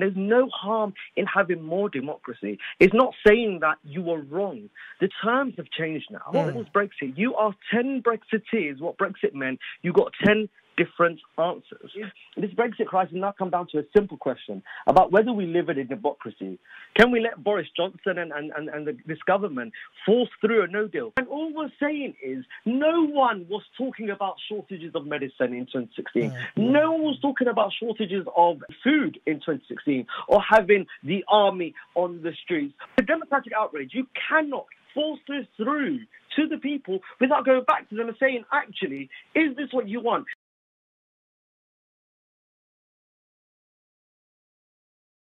There's no harm in having more democracy. It's not saying that you were wrong. The terms have changed now. What hmm. was Brexit? You are 10 Brexiteers, what Brexit meant. You got 10 different answers. This Brexit crisis now come down to a simple question about whether we live in a democracy. Can we let Boris Johnson and, and, and, and the, this government force through a no deal? And all we're saying is no one was talking about shortages of medicine in 2016. No one was talking about shortages of food in 2016 or having the army on the streets. The democratic outrage, you cannot force this through to the people without going back to them and saying, actually, is this what you want?